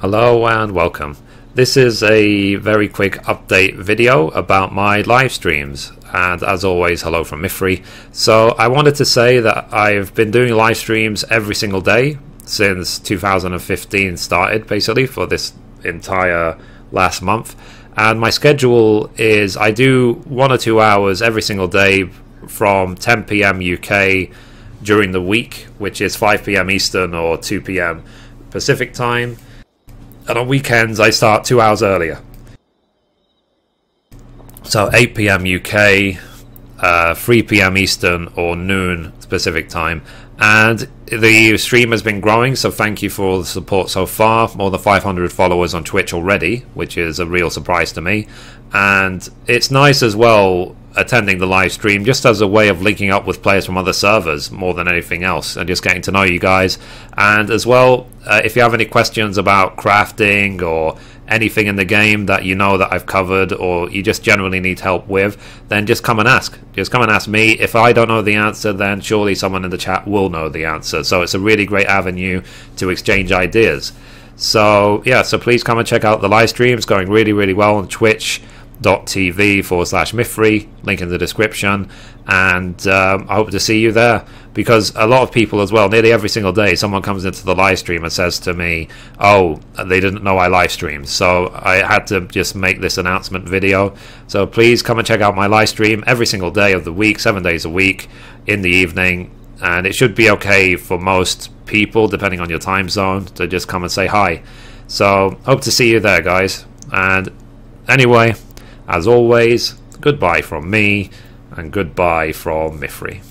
Hello and welcome. This is a very quick update video about my live streams. And as always, hello from Mithrie. So I wanted to say that I've been doing live streams every single day since 2015 started, basically, for this entire last month. And my schedule is I do one or two hours every single day from 10 p.m. UK during the week, which is 5 p.m. Eastern or 2 p.m. Pacific time and on weekends I start two hours earlier. So 8 p.m. UK, uh, 3 p.m. Eastern, or noon Pacific time. And the stream has been growing, so thank you for all the support so far. More than 500 followers on Twitch already, which is a real surprise to me. And it's nice as well attending the live stream just as a way of linking up with players from other servers more than anything else and just getting to know you guys. And as well, uh, if you have any questions about crafting or anything in the game that you know that I've covered or you just generally need help with, then just come and ask. Just come and ask me. If I don't know the answer, then surely someone in the chat will know the answer. So it's a really great avenue to exchange ideas. So yeah, so please come and check out the live streams going really, really well on Twitch tv forward slash Mithrie, link in the description, and um, I hope to see you there because a lot of people as well, nearly every single day, someone comes into the live stream and says to me, "Oh, they didn't know I live streamed," so I had to just make this announcement video. So please come and check out my live stream every single day of the week, seven days a week in the evening, and it should be okay for most people, depending on your time zone, to just come and say hi. So hope to see you there, guys. And anyway, as always, goodbye from me, and goodbye from Mithrie.